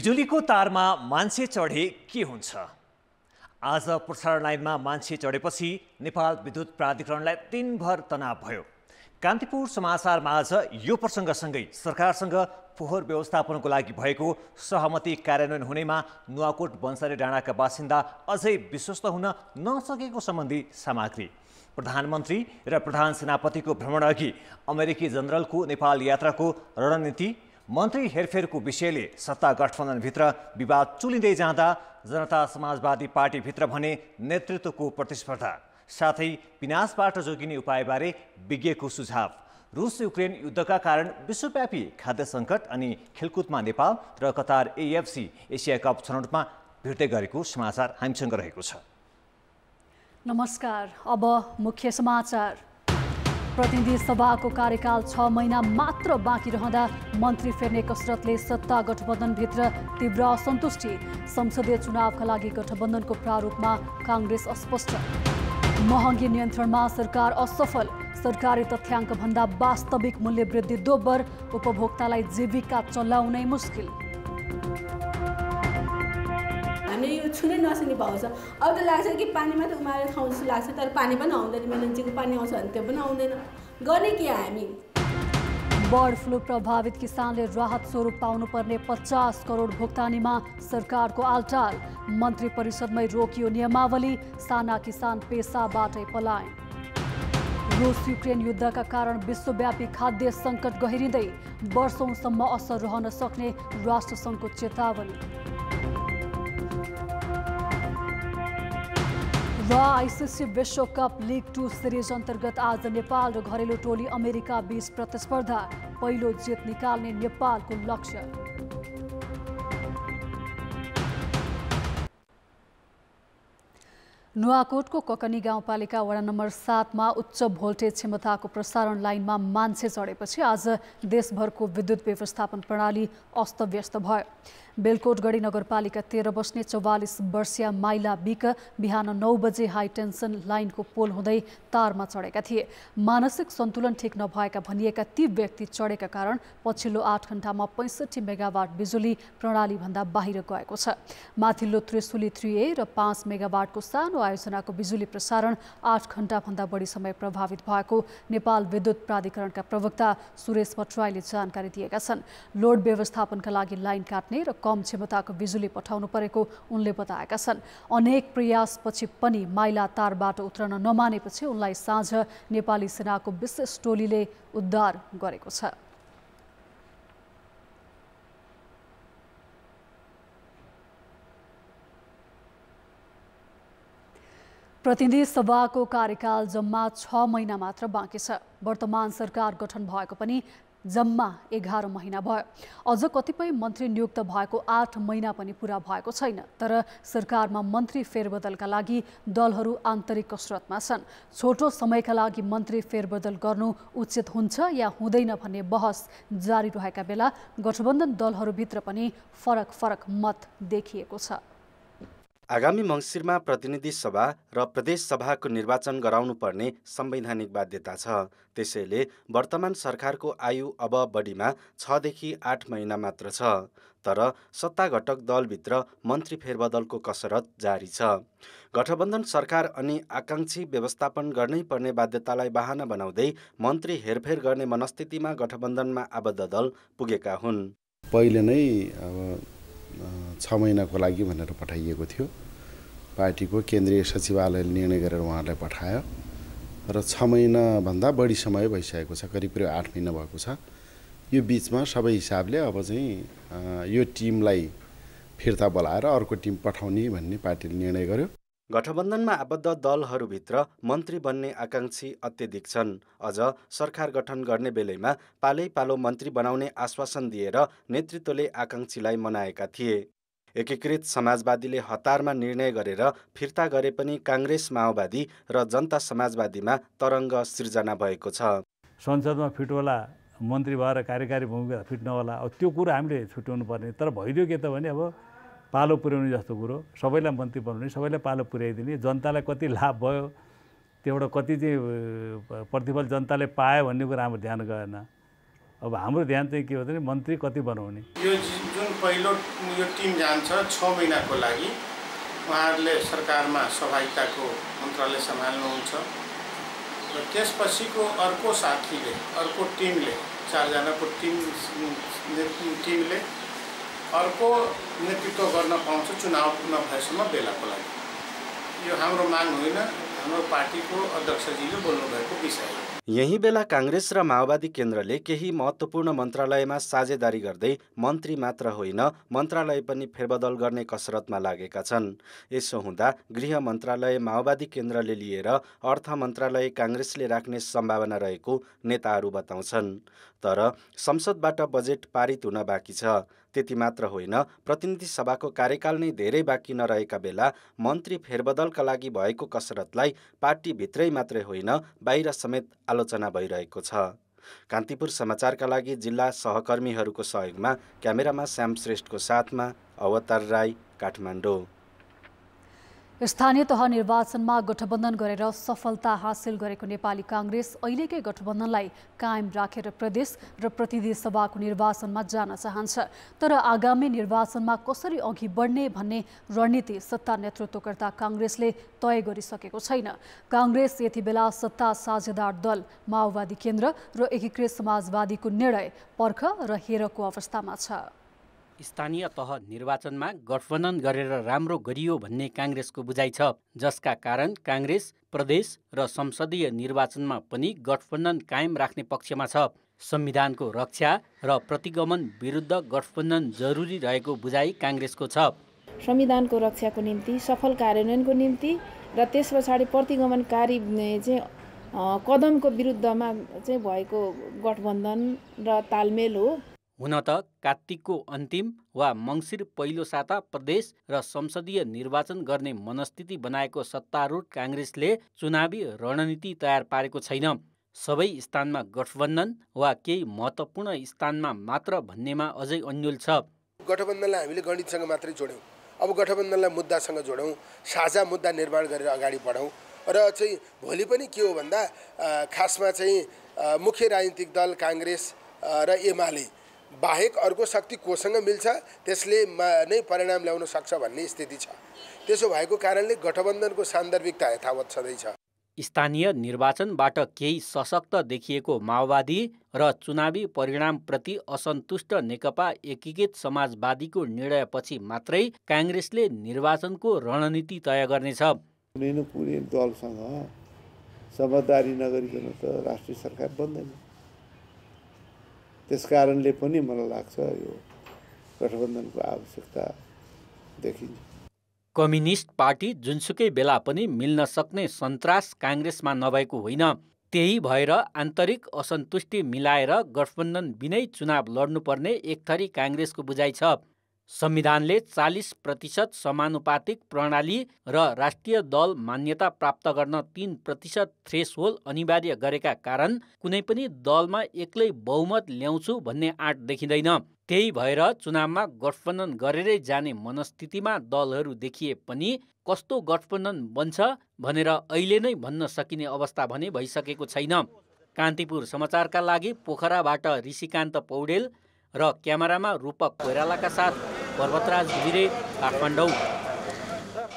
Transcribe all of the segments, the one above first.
बिजुलीको तारमा मान्छे चढे के हुन्छ? आज प्रसारण लाइनमा मान्छे चढेपछि नेपाल विद्युत प्राधिकरणलाई दिनभर तनाव भयो। कान्तिपुर समाचारमा आज यो प्रसङ्गसँगै सरकारसँग फोहोर व्यवस्थापनको लागि भएको सहमति कार्यान्वयन हुनेमा नुवाकोट बन्सारी डाँडाका बासिन्दा अझै विश्वस्त हुन नसकेको सम्बन्धी सामग्री। प्रधानमन्त्री र प्रधान सेनापतिको भ्रमण अघि अमेरिकी जनरलको नेपाल यात्राको रणनीति मन्त्री हेरफेरको विषयले सत्ता गठबन्धनभित्र विवाद चुलिँदै जाँदा जनता समाजवादी पार्टीभित्र भने नेतृत्वको प्रतिस्पर्धा साथै विनाशबाट जोगिने उपायबारे विज्ञको सुझाव। रुस युक्रेन युद्धका कारण विश्वव्यापी खाद्य सङ्कट अनि खेलकुदमा नेपाल र कतार एएफसी एसिया कप छनौटमा भिड्दै गरेको समाचार हामीसँग रहेको छ। नमस्कार अब मुख्य समाचार। प्रतिनिधि सभाको कार्यकाल छ महिना मात्र बाँकी रहँदा मन्त्री फेर्ने कसरतले सत्ता गठबन्धनभित्र तीव्र असन्तुष्टि। संसदीय चुनावका लागि गठबन्धनको प्रारूपमा काङ्ग्रेस अस्पष्ट। महँगी नियन्त्रणमा सरकार असफल। सरकारी तथ्याङ्कभन्दा वास्तविक मूल्य वृद्धि दोब्बर। उपभोक्तालाई जीविका चलाउनै मुस्किल। हामीले यो छुनै नसक्ने भाउ छ। अब त लाग्छ कि पानी मात्रै उमालेर खाउँ जस्तो लाग्छ तर पानी पनि आउँदैन मेलन्चीको पानी आउँछ भने त्यो पनि आउँदैन। गर्ने के हामी? बर्ड फ्लू प्रभावित किसानले राहत स्वरूप पाउनुपर्ने पचास करोड भुक्तानीमा सरकारको आलटाल। मन्त्री परिषदमै रोकियो नियमावली साना किसान पेसाबाटै पलायन। रुस युक्रेन युद्धका कारण विश्वव्यापी खाद्य सङ्कट गहिरिँदै वर्षौंसम्म असर रहन सक्ने राष्ट्रसङ्घको चेतावनी। र आइसिसी विश्वकप लिग टू सिरिज अन्तर्गत आज नेपाल र घरेलु टोली अमेरिका बीच प्रतिस्पर्धा। पहिलो जित निकाल्ने नेपालको लक्ष्य। नुवाकोटको ककनी गाउँपालिका वडा नम्बर सातमा उच्च भोल्टेज क्षमताको प्रसारण लाइनमा मान्छे चढेपछि आज देशभरको विद्युत व्यवस्थापन प्रणाली अस्तव्यस्त भयो। बेलकोटगढी नगरपालिका तेह्र बस्ने चौवालिस वर्षीय माइला बिक बिहान नौ बजे हाई टेन्सन लाइनको पोल हुँदै तारमा चढेका थिए। मानसिक सन्तुलन ठिक नभएका भनिएका ती व्यक्ति चढेका कारण पछिल्लो आठ घन्टामा पैँसठी मेगावाट बिजुली प्रणालीभन्दा बाहिर गएको छ। माथिल्लो त्रिशुली थ्री ए र पाँच मेगावाटको सानो आयोजनाको बिजुली प्रसारण आठ घन्टाभन्दा बढी समय प्रभावित भएको नेपाल विद्युत प्राधिकरणका प्रवक्ता सुरेश भट्टराईले जानकारी दिएका छन्। लोड व्यवस्थापनका लागि लाइन काट्ने र कम क्षमताको बिजुली पठाउनु परेको उनले बताएका छन्। अनेक प्रयासपछि पनि माइला तारबाट उत्रन नमानेपछि उनलाई साँझ नेपाली सेनाको विशेष टोलीले उद्धार गरेको छ। प्रतिनिधि सभाको कार्यकाल जम्मा छ महिना मात्र बाँकी छ। वर्तमान सरकार गठन भएको पनि जम्मा एघार महिना भयो। अझ कतिपय मन्त्री नियुक्त भएको आठ महिना पनि पुरा भएको छैन तर सरकारमा मन्त्री फेरबदलका लागि दलहरू आन्तरिक कसरतमा छन्। छोटो समयका लागि मन्त्री फेरबदल गर्नु उचित हुन्छ या हुँदैन भन्ने बहस जारी रहेका बेला गठबन्धन दलहरूभित्र पनि फरक फरक मत देखिएको छ। आगामी मङ्सिरमा प्रतिनिधि सभा र प्रदेश सभाको निर्वाचन गराउनुपर्ने संवैधानिक बाध्यता छ। त्यसैले वर्तमान सरकारको आयु अब बढीमा छदेखि आठ महिना मात्र छ तर सत्ता घटक दलभित्र मन्त्री फेरबदलको कसरत जारी छ। गठबन्धन सरकार अनि आकाङ्क्षी व्यवस्थापन गर्नै पर्ने बाध्यतालाई बाहना बनाउँदै मन्त्री हेरफेर गर्ने मनस्थितिमा गठबन्धनमा आबद्ध दल पुगेका हुन्। पहिले नै छ महिनाको लागि भनेर पठाइएको थियो। पार्टीको केन्द्रीय सचिवालयले निर्णय गरेर उहाँहरूलाई पठायो र छ महिनाभन्दा बढी समय भइसकेको छ करिब करिब आठ महिना भएको छ। यो बिचमा सबै हिसाबले अब चाहिँ यो टिमलाई फिर्ता बोलाएर अर्को टिम पठाउने भन्ने पार्टीले निर्णय गर्यो। गठबन्धनमा आबद्ध दलहरूभित्र मन्त्री बन्ने आकाङ्क्षी अत्यधिक छन्। अझ सरकार गठन गर्ने बेलैमा पालै पालो मन्त्री बनाउने आश्वासन दिएर नेतृत्वले आकाङ्क्षीलाई मनाएका थिए। एकीकृत समाजवादीले हतारमा निर्णय गरेर फिर्ता गरे पनि काङ्ग्रेस माओवादी र जनता समाजवादीमा तरङ्ग सिर्जना भएको छ। संसदमा फिट होला मन्त्री भएर कार्यकारी भूमिका फिट नहोला अब त्यो कुरो हामीले छुट्याउनु पर्ने। तर भइदियो के त भने अब पालो पुर्याउने जस्तो कुरो। सबैलाई मन्त्री बनाउने सबैलाई पालो पुर्याइदिने। जनतालाई कति लाभ भयो त्योबाट कति चाहिँ प्रतिफल जनताले पायो भन्ने कुरा हाम्रो ध्यान गएन। अब हाम्रो ध्यान चाहिँ के हो भने मन्त्री कति बनाउने? यो जुन पहिलो यो टिम जान्छ छ महिनाको लागि उहाँहरूले सरकारमा सहभागिताको मन्त्रालय सम्हाल्नुहुन्छ। र त्यसपछिको अर्को साथीले अर्को टिमले चारजनाको टिम टिमले अर्को नेतृत्व गर्न पाउँछ चुनाव नभएसम्म बेलाको लागि। यो हाम्रो माग होइन हाम्रो पार्टीको अध्यक्षजीले बोल्नुभएको विषय हो। यही बेला काङ्ग्रेस र माओवादी केन्द्रले केही महत्त्वपूर्ण मन्त्रालयमा साझेदारी गर्दै मन्त्री मात्र होइन मन्त्रालय पनि फेरबदल गर्ने कसरतमा लागेका छन्। यसो हुँदा गृह मन्त्रालय माओवादी केन्द्रले लिएर अर्थ मन्त्रालय काङ्ग्रेसले राख्ने सम्भावना रहेको नेताहरू बताउँछन्। तर संसदबाट बजेट पारित हुन बाँकी छ। त्यति मात्र होइन प्रतिनिधि सभाको कार्यकाल नै धेरै बाँकी नरहेका बेला मन्त्री फेरबदलका लागि भएको कसरतलाई पार्टीभित्रै मात्रै होइन बाहिर समेत आलोचना भइरहेको छ। कान्तिपुर समाचारका लागि जिल्ला सहकर्मीहरूको सहयोगमा क्यामेरामा श्याम श्रेष्ठको साथमा अवतार राई काठमाडौँ। स्थानीय तह निर्वाचनमा गठबन्धन गरेर सफलता हासिल गरेको नेपाली काङ्ग्रेस अहिलेकै गठबन्धनलाई कायम राखेर प्रदेश र प्रतिनिधि सभाको निर्वाचनमा जान चाहन्छ। तर आगामी निर्वाचनमा कसरी अघि बढ्ने भन्ने रणनीति सत्ता नेतृत्वकर्ता काङ्ग्रेसले तय गरिसकेको छैन। काङ्ग्रेस यति बेला सत्ता साझेदार दल माओवादी केन्द्र र एकीकृत समाजवादीको निर्णय पर्ख र हेरको अवस्थामा छ। स्थानीय तह निर्वाचनमा गठबन्धन गरेर राम्रो गरियो भन्ने काङ्ग्रेसको बुझाइ छ जसका कारण काङ्ग्रेस प्रदेश र संसदीय निर्वाचनमा पनि गठबन्धन कायम राख्ने पक्षमा छ। संविधानको रक्षा र प्रतिगमन विरुद्ध गठबन्धन जरुरी रहेको बुझाइ काङ्ग्रेसको छ। संविधानको रक्षाको निम्ति सफल कार्यान्वयनको निम्ति र त्यस पछाडि प्रतिगमनकारी चाहिँ कदमको विरुद्धमा चाहिँ भएको गठबन्धन र तालमेल हो। हुन त कार्तिकको अन्तिम वा मङ्सिर पहिलो साता प्रदेश र संसदीय निर्वाचन गर्ने मनस्थिति बनाएको सत्तारूढ काङ्ग्रेसले चुनावी रणनीति तयार पारेको छैन। सबै स्थानमा गठबन्धन वा केही महत्त्वपूर्ण स्थानमा मात्र भन्नेमा अझै अन्यल छ। गठबन्धनलाई हामीले गणितसँग मात्रै जोड्यौँ। अब गठबन्धनलाई मुद्दासँग जोडौँ साझा मुद्दा निर्माण गरेर अगाडि बढौँ र चाहिँ भोलि पनि के हो भन्दा खासमा चाहिँ मुख्य राजनीतिक दल काङ्ग्रेस र एमाले बाहेक अर्को शक्ति कोसँग मिल्छ त्यसले नै परिणाम ल्याउन सक्छ भन्ने स्थिति छ। त्यसो भएको कारणले गठबन्धनको सान्दर्भिकता यथावत छँदैछ स्थानीय निर्वाचनबाट केही सशक्त देखिएको माओवादी र चुनावी परिणामप्रति असन्तुष्ट नेकपा एकीकृत समाजवादीको निर्णयपछि मात्रै काङ्ग्रेसले निर्वाचनको रणनीति तय गर्नेछ। कुनै न कुनै दलसँग समझदारी नगरिकन त राष्ट्रिय सरकार बन्दैन। त्यस कारणले पनि मलाई लाग्छ यो गठबन्धनको आवश्यकता देखिन्छ। कम्युनिस्ट पार्टी जुनसुकै बेला पनि मिल्न सक्ने सन्तास काङ्ग्रेसमा नभएको होइन त्यही भएर आन्तरिक असन्तुष्टि मिलाएर गठबन्धन बिनै चुनाव लड्नुपर्ने एक थरी काङ्ग्रेसको बुझाइ छ। संविधानले चालिस प्रतिशत समानुपातिक प्रणाली र राष्ट्रिय दल मान्यता प्राप्त गर्न तिन प्रतिशत थ्रेसहोल अनिवार्य गरेका कारण कुनै पनि दलमा एक्लै बहुमत ल्याउँछु भन्ने आँट देखिँदैन। त्यही भएर चुनावमा गठबन्धन गरेरै जाने मनस्थितिमा दलहरू देखिए पनि कस्तो गठबन्धन बन्छ भनेर अहिले नै भन्न सकिने अवस्था भने भइसकेको छैन। कान्तिपुर समाचारका लागि पोखराबाट ऋषिकान्त पौडेल र क्यामेरामा रूपक कोइरालाका साथ पर्वतराज घिमिरे काठमाडौँ।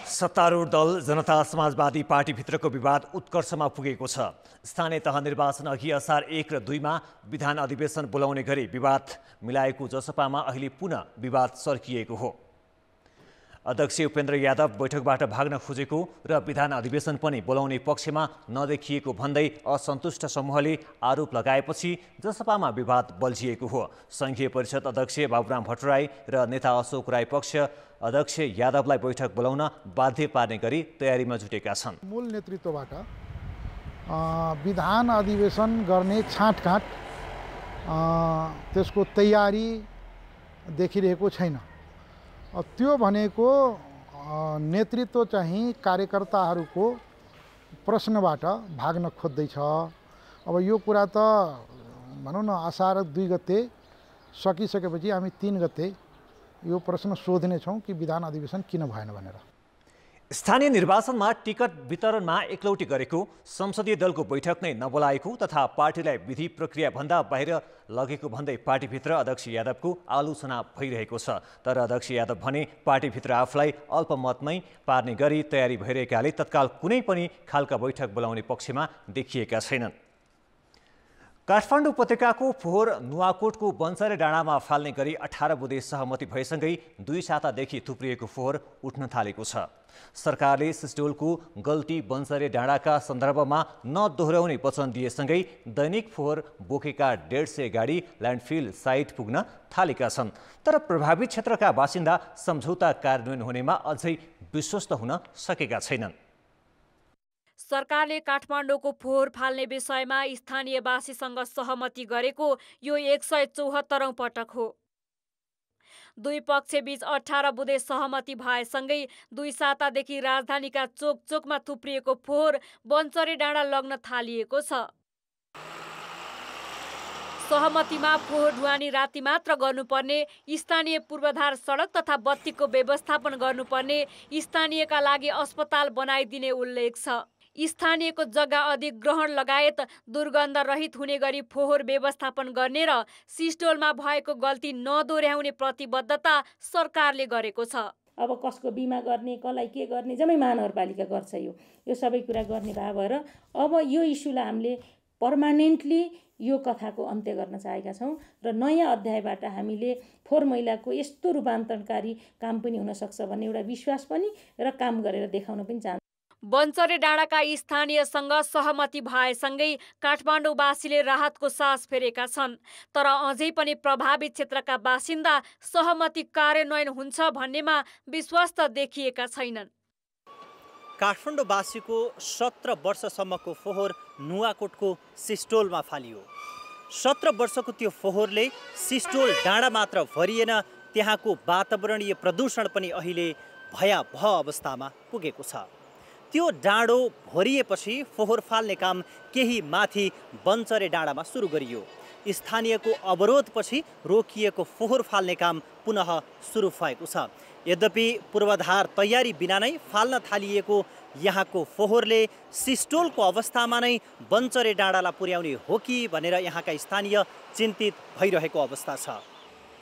सत्तारूढ दल जनता समाजवादी पार्टीभित्रको विवाद उत्कर्षमा पुगेको छ। स्थानीय तह निर्वाचन अघि असार एक र दुईमा विधान अधिवेशन बोलाउने गरी विवाद मिलाएको जसपामा अहिले पुनः विवाद सर्किएको हो। अध्यक्ष उपेन्द्र यादव बैठकबाट भाग्न खोजेको र विधान अधिवेशन पनि बोलाउने पक्षमा नदेखिएको भन्दै असन्तुष्ट समूहले आरोप लगाएपछि जसपामा विवाद बल्झिएको हो। सङ्घीय परिषद अध्यक्ष बाबुराम भट्टराई र नेता अशोक राई पक्ष अध्यक्ष यादवलाई बैठक बोलाउन बाध्य पार्ने गरी तयारीमा जुटेका छन्। मूल नेतृत्वबाट विधान अधिवेशन गर्ने छाँटकाँट त्यसको तयारी देखिरहेको छैन। त्यो भनेको नेतृत्व चाहिँ कार्यकर्ताहरूको प्रश्नबाट भाग्न खोज्दैछ। अब यो कुरा त भनौँ न असार दुई गते सकिसकेपछि हामी तिन गते यो प्रश्न सोध्नेछौँ कि विधान अधिवेशन किन भएन भनेर। स्थानीय निर्वाचनमा टिकट वितरणमा एकलौटी गरेको संसदीय दलको बैठक नै नबोलाएको तथा पार्टीलाई विधि प्रक्रियाभन्दा बाहिर लगेको भन्दै पार्टीभित्र अध्यक्ष यादवको आलोचना भइरहेको छ। तर अध्यक्ष यादव भने पार्टीभित्र आफूलाई अल्पमतमै पार्ने गरी तयारी भइरहेकाले तत्काल कुनै पनि खालका बैठक बोलाउने पक्षमा देखिएका छैनन्। काठमाडौँ उपत्यकाको फोहोर नुवाकोटको बन्सरे डाँडामा फाल्ने गरी अठार बुधे सहमति भएसँगै दुई सातादेखि थुप्रिएको फोहोर उठ्न थालेको छ। सरकारले सिस्टोलको गल्ती बन्सरे डाँडाका सन्दर्भमा नदोहोऱ्याउने वचन दिएसँगै दैनिक फोहोर बोकेका डेढ सय गाडी ल्यान्डफिल साइट पुग्न थालेका छन्। तर प्रभावित क्षेत्रका बासिन्दा सम्झौता कार्यान्वयन हुनेमा अझै विश्वस्त हुन सकेका छैनन्। सरकारले काठमाडौँको फोहोर फाल्ने विषयमा स्थानीयवासीसँग सहमति गरेको यो एक सय चौहत्तरौँ पटक हो। दुई पक्षबीच अठार बुधे सहमति भएसँगै दुई सातादेखि राजधानीका चोक चोकमा थुप्रिएको फोहोर बन्चरे डाँडा लग्न थालिएको छ। सहमतिमा फोहोर ढुवानी राति मात्र गर्नुपर्ने स्थानीय पूर्वाधार सडक तथा बत्तीको व्यवस्थापन गर्नुपर्ने स्थानीयका लागि अस्पताल बनाइदिने उल्लेख छ। स्थानीयको जग्गा अधिग्रहण लगायत दुर्गन्ध रहित हुने गरी फोहोर व्यवस्थापन गर्ने र सिस्टोलमा भएको गल्ती नदोहोऱ्याउने प्रतिबद्धता सरकारले गरेको छ। अब कसको बिमा गर्ने कसलाई के गर्ने जम्मै महानगरपालिका गर्छ यो। यो सबै कुरा गर्ने भए भएर अब यो इस्युलाई हामीले पर्मानेन्टली यो कथाको अन्त्य गर्न चाहेका छौँ र नयाँ अध्यायबाट हामीले फोहोर मैलाको यस्तो रूपान्तरणकारी काम पनि हुनसक्छ भन्ने एउटा विश्वास पनि र काम गरेर देखाउन पनि चाहन्छु। बन्चरे डाँडाका स्थानीयसँग सहमति भएसँगै काठमाडौँवासीले राहतको सास फेरेका छन्। तर अझै पनि प्रभावित क्षेत्रका बासिन्दा सहमति कार्यान्वयन हुन्छ भन्नेमा विश्वास त देखिएका छैनन्। काठमाडौँवासीको सत्र वर्षसम्मको फोहोर नुवाकोटको सिस्टोलमा फालियो। सत्र वर्षको त्यो फोहोरले सिस्टोल डाँडा मात्र भरिएन त्यहाँको वातावरणीय प्रदूषण पनि अहिले भयावह अवस्थामा पुगेको छ। त्यो डाँडो भरिएपछि फोहोर फाल्ने काम केही माथि बन्चरे डाँडामा सुरु गरियो। स्थानीयको अवरोधपछि रोकिएको फोहोर फाल्ने काम पुनः सुरु भएको छ। यद्यपि पूर्वाधार तयारी बिना नै फाल्न थालिएको यहाँको फोहोरले सिस्टोलको अवस्थामा नै बन्चरे डाँडालाई पुर्याउने हो कि भनेर यहाँका स्थानीय चिन्तित भइरहेको अवस्था छ।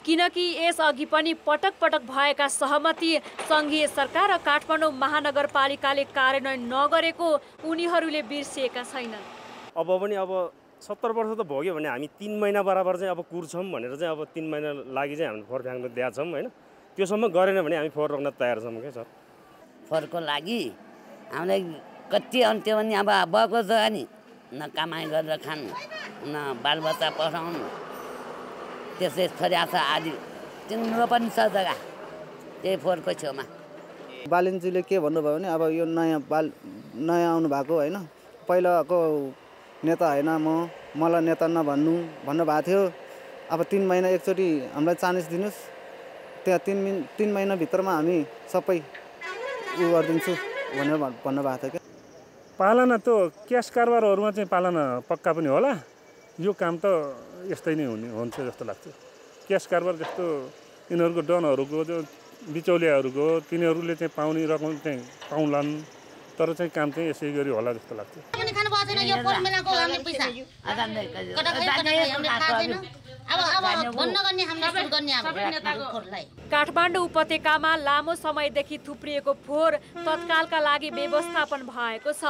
किनकि यसअघि पनि पटक पटक भएका सहमति सङ्घीय सरकार र काठमाडौँ महानगरपालिकाले कार्यान्वयन नगरेको उनीहरूले बिर्सिएका छैनन्। अब पनि अब सत्तर वर्ष त भोग्यो भने हामी तिन महिना बराबर चाहिँ अब कुर्छौँ भनेर चाहिँ अब तिन महिना लागि चाहिँ हामीले फोहोर फ्याँक्न दिएको छौँ होइन। त्योसम्म गरेन भने हामी फोहोर रोक्न तयार छौँ क्या सर। फोहोरको लागि हामीलाई कति अन्त्यो भने अब भएको जग्गा नि। न कमाइ गरेर खानु न बालबच्चा पठाउनु त्यसै फरिया छ आदि। तिम्रो पनि छ जग्गा त्यही फोहोरको छेउमा। बालिनजीले के भन्नुभयो भने अब यो नयाँ बाल नयाँ आउनु भएको होइन। पहिलाको नेता होइन म मलाई नेता नभन्नु भन्नुभएको थियो। अब तिन महिना एकचोटि हामीलाई चान्स दिनुहोस्। त्यहाँ तिन मिन तिन महिनाभित्रमा हामी सबै उ गरिदिन्छु भनेर भन्नुभएको थियो क्या पालना त क्यास कारोबारहरूमा चाहिँ पालना पक्का पनि होला। यो काम त यस्तै नै हुने हुन्छ जस्तो लाग्छ। क्यास कारोबार जस्तो यिनीहरूको डनहरूको जो बिचौलियाहरूको तिनीहरूले चाहिँ पाउने रकम चाहिँ पाउलान् तर चाहिँ काम चाहिँ यसै गरी होला जस्तो लाग्छ। काठमाडौँ उपत्यकामा लामो समयदेखि थुप्रिएको फोहोर तत्कालका लागि व्यवस्थापन भएको छ।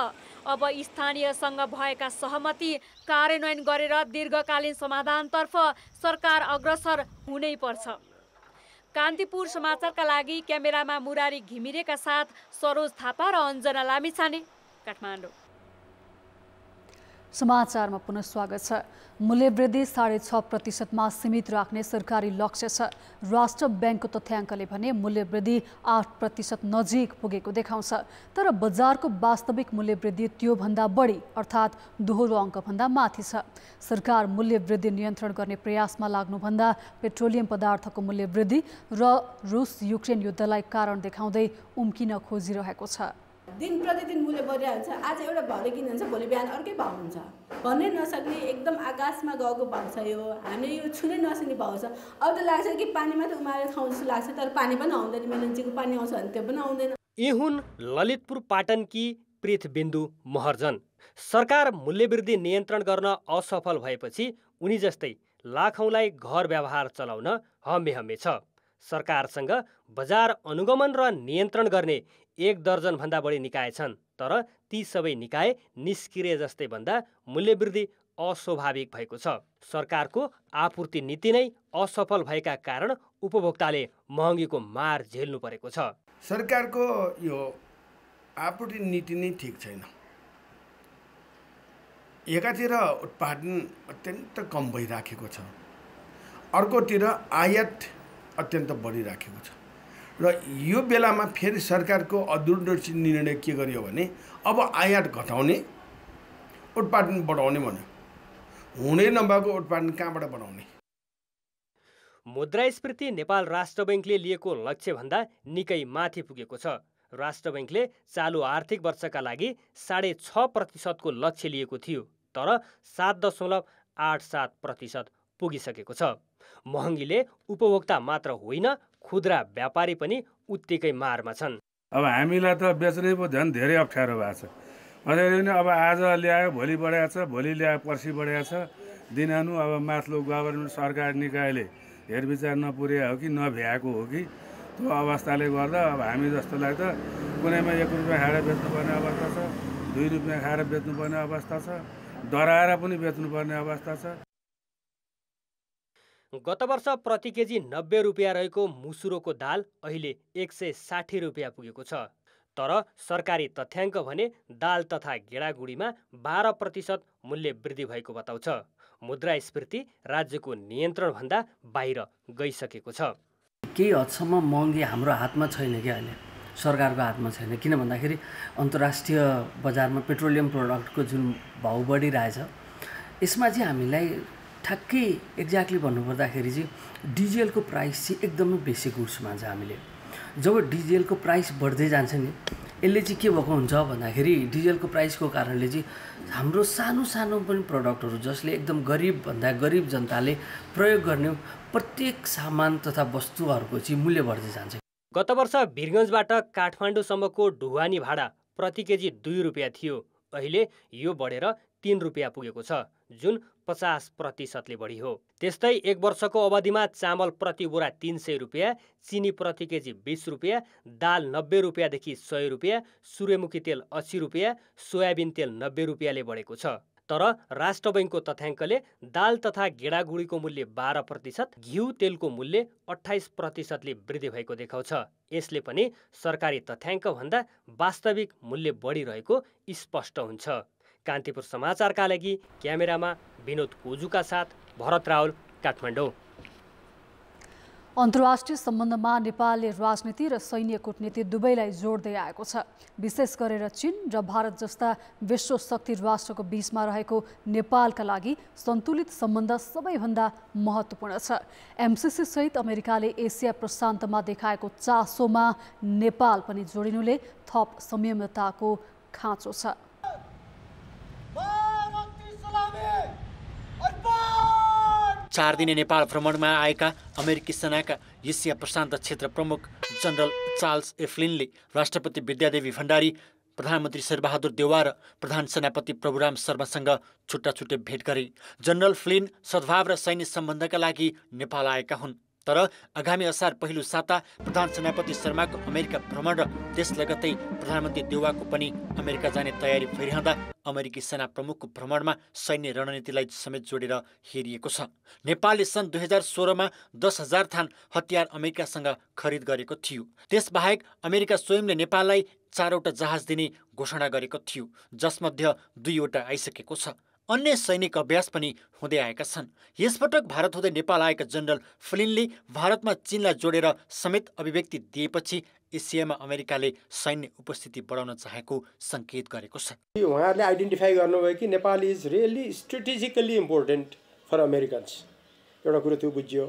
अब स्थानीयसँग भएका सहमति कार्यान्वयन गरेर दीर्घकालीन समाधानतर्फ सरकार अग्रसर हुनै पर्छ। कान्तिपुर समाचारका लागि क्यामेरामा मुरारी घिमिरेका साथ सरोज थापा र अञ्जना लामिछाने काठमाडौँ। समाचारमा पुनः स्वागत छ। मूल्यवृद्धि साढे छ प्रतिशतमा सीमित राख्ने सरकारी लक्ष्य छ। राष्ट्र ब्याङ्कको तथ्याङ्कले भने मूल्यवृद्धि आठ प्रतिशत नजिक पुगेको देखाउँछ। तर बजारको वास्तविक मूल्यवृद्धि त्योभन्दा बढी अर्थात् दोहोरो अङ्कभन्दा माथि छ। सरकार मूल्यवृद्धि नियन्त्रण गर्ने प्रयासमा लाग्नुभन्दा पेट्रोलियम पदार्थको मूल्यवृद्धि र रुस युक्रेन युद्धलाई कारण देखाउँदै उम्किन खोजिरहेको छ। दिन प्रतिदिन मूल्य बढिरहेको छ आज एउटा भाउले किन्छ भोलि बिहान अर्कै भाउ हुन्छ। भन्नै नसक्ने एकदम आकाशमा गएको भाउ छ यो। हामीले यो छुनै नसक्ने भाउ छ। अब त लाग्छ कि पानी मात्रै उमारेर खाउँ जस्तो लाग्छ तर पानी पनि आउँदैन। मेलन्चीको पानी आउँछ भने त्यो पनि आउँदैन। यी हुन् ललितपुर पाटनकी पृथबिन्दु महर्जन। सरकार मूल्यवृद्धि नियन्त्रण गर्न असफल भएपछि उनी जस्तै लाखौँलाई घर व्यवहार चलाउन हम्मे हम्मे छ। सरकारसँग बजार अनुगमन र नियन्त्रण गर्ने एक दर्जनभन्दा बढी निकाय छन् तर ती सबै निकाय निष्क्रिय जस्तै भन्दा मूल्यवृद्धि अस्वाभाविक भएको छ। सरकारको आपूर्ति नीति नै असफल भएका कारण उपभोक्ताले महँगीको मार झेल्नु परेको छ। सरकारको यो आपूर्ति नीति नै ठिक छैन। एकातिर उत्पादन अत्यन्त कम भइराखेको छ। अर्कोतिर आयात अत्यन्त बढिराखेको छ। र यो बेलामा फेरि सरकारको अदूरदर्शी निर्णय के गरियो भने अब आयात घटाउने उत्पादन बढाउने भन्यो। हुनै नभएको उत्पादन कहाँबाट बढाउने? मुद्रास्फीति नेपाल राष्ट्र बैङ्कले लिएको लक्ष्यभन्दा निकै माथि पुगेको छ। राष्ट्र बैङ्कले चालु आर्थिक वर्षका लागि साढे छ प्रतिशतको लक्ष्य लिएको थियो तर सात दशमलव आठ सात प्रतिशत पुगिसकेको छ। महँगीले उपभोक्ता मात्र होइन खुद्रा व्यापारी पनि उत्तिकै मारमा छन्। अब हामीलाई त बेच्नै पो झन् धेरै अप्ठ्यारो भएको छ। अझै पनि अब आज ल्यायो भोलि बढाएको छ भोलि ल्यायो पर्सि बढाएको छ। दिनानु अब माथिल्लो गभर्मेन्ट सरकार निकायले हेरविचार नपुर्या हो कि नभ्याएको हो कि त्यो अवस्थाले गर्दा अब हामी जस्तोलाई त कुनैमा एक रुपियाँ खाएर बेच्नुपर्ने अवस्था छ दुई रुपियाँ खाएर बेच्नुपर्ने अवस्था छ डराएर पनि बेच्नुपर्ने अवस्था छ। गत वर्ष प्रति केजी नब्बे रुपियाँ रहेको मुसुरोको दाल अहिले एक सय साठी रुपियाँ पुगेको छ। तर सरकारी तथ्याङ्क भने दाल तथा गेडागुडीमा बाह्र प्रतिशत मूल्य वृद्धि भएको बताउँछ। मुद्रास्फीति राज्यको नियन्त्रणभन्दा बाहिर गइसकेको छ। केही हदसम्म महँगी हाम्रो हातमा छैन क्या अहिले? सरकारको हातमा छैन। किन भन्दाखेरि अन्तर्राष्ट्रिय बजारमा पेट्रोलियम प्रडक्टको जुन भाउ बढिरहेछ यसमा चाहिँ हामीलाई ठ्याक्कै एक्ज्याक्टली भन्नुपर्दाखेरि चाहिँ डिजेलको प्राइस चाहिँ एकदमै बेसी गुड्समा छ हामीले। जब डिजेलको प्राइस बढ्दै जान्छ नि यसले चाहिँ के भएको हुन्छ भन्दाखेरि डिजेलको प्राइसको कारणले चाहिँ हाम्रो सानो सानो पनि प्रडक्टहरू जसले एकदम गरिबभन्दा गरिब जनताले प्रयोग गर्ने प्रत्येक सामान तथा वस्तुहरूको चाहिँ मूल्य बढ्दै जान्छ। गत वर्ष वीरगन्जबाट काठमाडौँसम्मको ढुवानी भाडा प्रति केजी दुई रुपियाँ थियो। अहिले यो बढेर तिन रुपियाँ पुगेको छ जुन पचास प्रतिशतले बढी हो। त्यस्तै एक वर्षको अवधिमा चामल प्रति बोरा तिन सय रुपियाँ चिनी प्रति केजी बिस रुपियाँ दाल नब्बे रुपियाँदेखि सय रुपियाँ सूर्यमुखी तेल अस्सी रुपियाँ सोयाबिन तेल नब्बे रुपियाँले बढेको छ। तर राष्ट्र बैङ्कको तथ्याङ्कले दाल तथा गेडागुडीको मूल्य बाह्र प्रतिशत घिउ तेलको मूल्य अठाइस प्रतिशतले वृद्धि भएको देखाउँछ। यसले पनि सरकारी तथ्याङ्कभन्दा वास्तविक मूल्य बढिरहेको स्पष्ट हुन्छ। कान्तिपुर समाचारका लागि क्यामेरामा विनोद कोजुका साथ भरत रावल काठमाडौँ। अन्तर्राष्ट्रिय सम्बन्धमा नेपालले राजनीति र सैन्य कूटनीति दुवैलाई जोड्दै आएको छ। विशेष गरेर चीन र भारत जस्ता विश्व शक्ति राष्ट्रको बीचमा रहेको नेपालका लागि सन्तुलित सम्बन्ध सबैभन्दा महत्त्वपूर्ण छ। एमसिसी सहित अमेरिकाले एसिया प्रशान्तमा देखाएको चासोमा नेपाल पनि जोडिनुले थप संयमताको खाँचो छ। चार दिने नेपाल भ्रमणमा आएका अमेरिकी सेनाका एसिया प्रशान्त क्षेत्र प्रमुख जनरल चार्ल्स एफ्लिनले राष्ट्रपति विद्यादेवी भण्डारी प्रधानमन्त्री शेरबहादुर देउवा र प्रधान सेनापति प्रभुराम शर्मासँग छुट्टा छुट्टै भेट गरे। जनरल फ्लिन सद्भाव र सैन्य सम्बन्धका लागि नेपाल आएका हुन्। तर आगामी असार पहिलो साता प्रधान सेनापति शर्माको अमेरिका भ्रमण र त्यस लगत्तै प्रधानमन्त्री देउवाको पनि अमेरिका जाने तयारी भइरहँदा अमेरिकी सेना प्रमुखको भ्रमणमा सैन्य रणनीतिलाई समेत जोडेर हेरिएको छ। नेपालले सन् दुई हजार सोह्रमा दस हजार थान हतियार अमेरिकासँग खरिद गरेको थियो। त्यसबाहेक अमेरिका स्वयंले नेपाललाई चारवटा जहाज दिने घोषणा गरेको थियो जसमध्ये दुईवटा आइसकेको छ। अन्य सैनिक अभ्यास पनि हुँदै आएका छन्। यसपटक भारत हुँदै नेपाल आएका जनरल फ्लिनले भारतमा चिनलाई जोडेर समेत अभिव्यक्ति दिएपछि एसियामा अमेरिकाले सैन्य उपस्थिति बढाउन चाहेको सङ्केत गरेको छ। उहाँहरूले आइडेन्टिफाई गर्नुभयो कि Nepal is really strategically important for Americans एउटा कुरो त्यो बुझ्यो।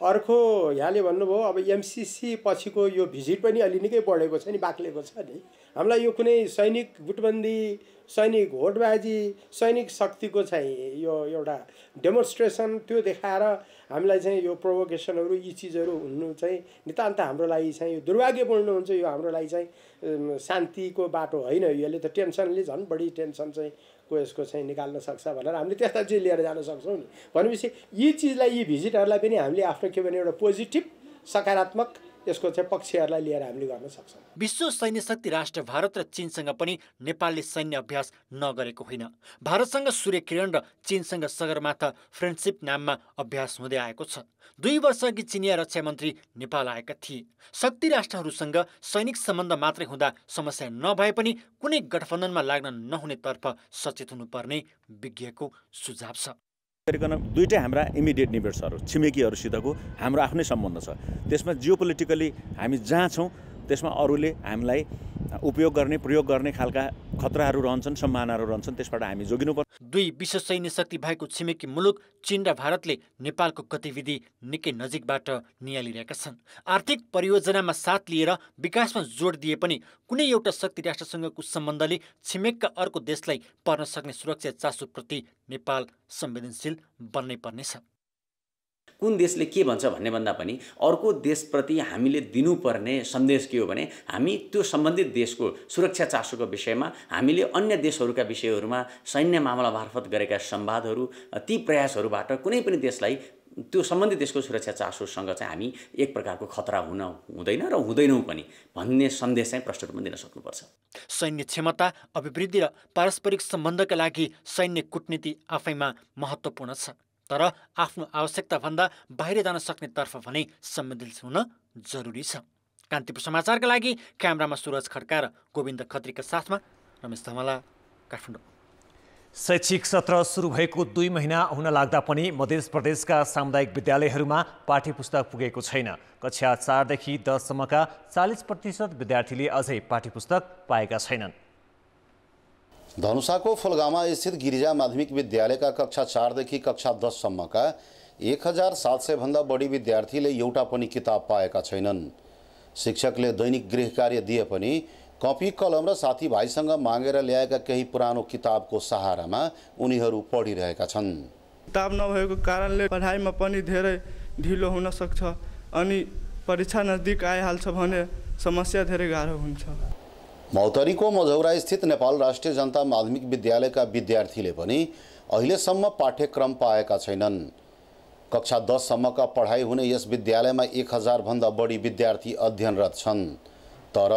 अर्को यहाँले भन्नुभयो अब एमसिसी पछिको यो भिजिट पनि अलि निकै बढेको छ नि बाक्लेको छ नि। हामीलाई यो कुनै सैनिक गुटबन्दी सैनिक होडबाजी सैनिक शक्तिको चाहिँ यो एउटा डेमोन्स्ट्रेसन त्यो देखाएर हामीलाई चाहिँ यो प्रोभोकेसनहरू यी चिजहरू हुनु चाहिँ नितान्त हाम्रो लागि चाहिँ यो दुर्भाग्यपूर्ण हुन्छ। यो हाम्रो लागि चाहिँ शान्तिको बाटो होइन। यसले त टेन्सनले झन् बढी टेन्सन चाहिँ को यसको चाहिँ निकाल्न सक्छ भनेर हामीले त्यस्ता चिज लिएर जान सक्छौँ नि। भनेपछि यी चिजलाई यी भिजिटहरूलाई पनि हामीले आफ्नो के भने एउटा पोजिटिभ सकारात्मक यसको चाहिँ पक्षहरूलाई लिएर हामीले गर्न सक्छौँ। विश्व सैन्य शक्ति राष्ट्र भारत र चीनसँग पनि नेपालले सैन्य अभ्यास नगरेको होइन। भारतसँग सूर्य किरण र चीनसँग सगरमाथा फ्रेन्डसिप नाममा अभ्यास हुँदै आएको छ। दुई वर्षअघि चिनिया रक्षा मन्त्री नेपाल आएका थिए। शक्ति राष्ट्रहरूसँग सैनिक सम्बन्ध मात्रै हुँदा समस्या नभए पनि कुनै गठबन्धनमा लाग्न नहुनेतर्फ सचेत हुनुपर्ने विज्ञको सुझाव छ। गरिकन दुइटै हाम्रा इमिडिएट निबर्सहरू छिमेकीहरूसितको हाम्रो आफ्नै सम्बन्ध छ। त्यसमा जियो पोलिटिकली हामी जहाँ छौँ त्यसमा अरूले हामीलाई उपयोग गर्ने प्रयोग गर्ने खालका खतराहरू रहन्छन् सम्भावनाहरू रहन्छन् त्यसबाट हामी जोगिनुपर्छ दुई विश्व सैन्य शक्ति भएको छिमेकी मुलुक चीन र भारतले नेपालको गतिविधि निकै नजिकबाट निहालिरहेका छन्। आर्थिक परियोजनामा साथ लिएर विकासमा जोड दिए पनि कुनै एउटा शक्ति राष्ट्रसँगको सम्बन्धले छिमेकका अर्को देशलाई पर्न सक्ने सुरक्षा चासोप्रति नेपाल संवेदनशील बन्नै पर्नेछ। कुन देशले के भन्छ भन्ने भन्दा पनि अर्को देशप्रति हामीले दिनुपर्ने सन्देश के हो भने हामी त्यो सम्बन्धित देशको सुरक्षा चासोको विषयमा हामीले अन्य देशहरूका विषयहरूमा सैन्य मामला मार्फत गरेका संवादहरू ती प्रयासहरूबाट कुनै पनि देशलाई त्यो सम्बन्धित देशको सुरक्षा चासोसँग चाहिँ हामी एक प्रकारको खतरा हुन हुँदैन र हुँदैनौँ पनि भन्ने सन्देश चाहिँ प्रष्ट रूपमा दिन सक्नुपर्छ। सैन्य क्षमता अभिवृद्धि र पारस्परिक सम्बन्धका लागि सैन्य कूटनीति आफैमा महत्त्वपूर्ण छ। तर आफ्नो आवश्यकताभन्दा बाहिर जान सक्नेतर्फ भने संवेदनशील हुन जरुरी छ। कान्तिपुर समाचारका लागि क्यामरामा सुरज खड्का र गोविन्द खत्रीका साथमा रमेश धमला काठमाडौँ। शैक्षिक सत्र सुरु भएको दुई महिना हुन लाग्दा पनि मध्य प्रदेशका सामुदायिक विद्यालयहरूमा पाठ्य पुस्तक पुगेको छैन। कक्षा चारदेखि दससम्मका चालिस प्रतिशत विद्यार्थीले अझै पाठ्य पुस्तक पाएका छैनन्। धनुषाको फुलगामा स्थित गिरिजा माध्यमिक विद्यालयका कक्षा चारदेखि कक्षा दससम्मका एक हजार सात सयभन्दा बढी विद्यार्थीले एउटा पनि किताब पाएका छैनन्। शिक्षकले दैनिक गृह कार्य दिए पनि कपी कलम र साथीभाइसँग मागेर ल्याएका केही पुरानो किताबको सहारामा उनीहरू पढिरहेका छन्। किताब नभएको कारणले पढाइमा पनि धेरै ढिलो हुन सक्छ अनि परीक्षा नजिक आइहाल्छ भने समस्या धेरै गाह्रो हुन्छ। मौतरीको मझौरा स्थित नेपाल राष्ट्रिय जनता माध्यमिक विद्यालयका विद्यार्थीले पनि अहिलेसम्म पाठ्यक्रम पाएका छैनन्। कक्षा दससम्मका पढाइ हुने यस विद्यालयमा एक हजारभन्दा बढी विद्यार्थी अध्ययनरत छन्। तर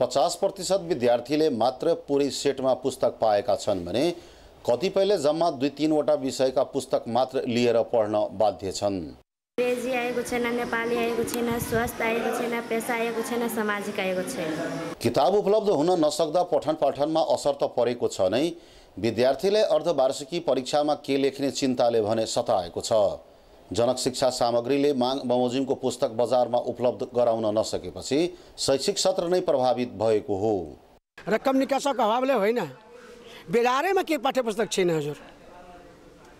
पचास प्रतिशत विद्यार्थीले मात्र पुरै सेटमा पुस्तक पाएका छन् भने कतिपयले जम्मा दुई तिनवटा विषयका पुस्तक मात्र लिएर पढ्न बाध्य छन्। अङ्ग्रेजी आएको छैन नेपाली आएको छैन स्वास्थ्य आएको छैन पेसा आएको छैन सामाजिक आएको छैन। किताब उपलब्ध हुन नसक्दा पठन पाठनमा असर त परेको छ नै। विद्यार्थीले अर्धवार्षिकी परीक्षामा के लेख्ने चिन्ताले भने सताएको छ। जनक शिक्षा सामग्रीले माग बमोजिमको पुस्तक बजारमा उपलब्ध गराउन नसकेपछि शैक्षिक सत्र नै प्रभावित भएको हो। र कम्युनिकेसनको अभावले होइन। बजारैमा के पाठ्य पुस्तक छैन हजुर।